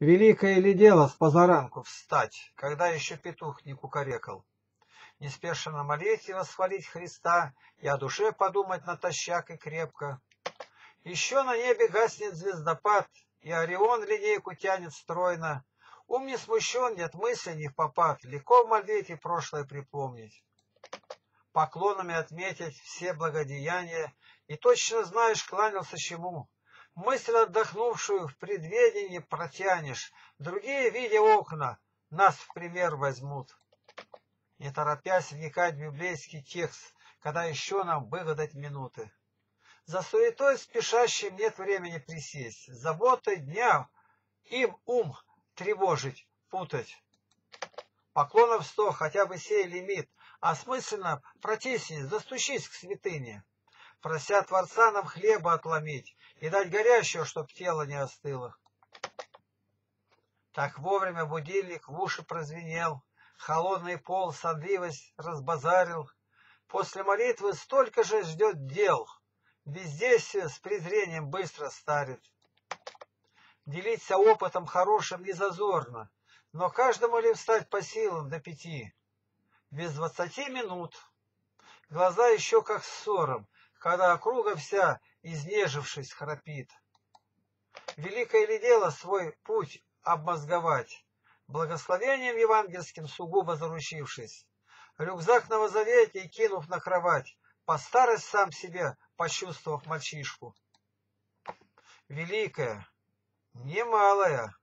Великое ли дело с позаранку встать, когда еще петух не кукарекал? Неспешно молить и восхвалить Христа, и о душе подумать натощак и крепко. Еще на небе гаснет звездопад, и Орион линейку тянет стройно. Ум не смущен, нет мысли не в попад, легко в молитве прошлое припомнить. Поклонами отметить все благодеяния, и точно знаешь, кланялся чему. Мысль отдохнувшую в предведении протянешь, другие, видя окна, нас в пример возьмут. Не торопясь вникать в библейский текст, когда еще нам выгадать минуты. За суетой спешащим нет времени присесть, заботой дня им ум тревожить, путать. Поклонов сто, хотя бы сей лимит, осмысленно протиснись, застучись к святыне прося Творца нам хлеба отломить и дать горящего, чтоб тело не остыло. Так вовремя будильник в уши прозвенел, холодный пол сонливость разбазарил. После молитвы столько же ждет дел, бездействие с презрением быстро старит. Делиться опытом хорошим не зазорно, но каждому ли встать по силам до пяти? Без двадцати минут. Глаза еще как ссором, когда округа вся, изнежившись, храпит. Великое ли дело свой путь обмозговать, благословением евангельским сугубо заручившись, рюкзак новозаветий кинув на кровать, по старость сам себе почувствовав мальчишку. Великая, немалая,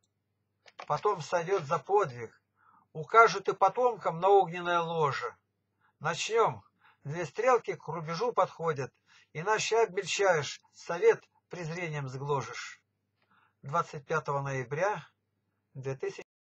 потом сойдет за подвиг, укажут и потомкам на огненное ложе. Начнем. Две стрелки к рубежу подходят, Иначе обмельчаешь, совет презрением сгложишь. 25 ноября 2000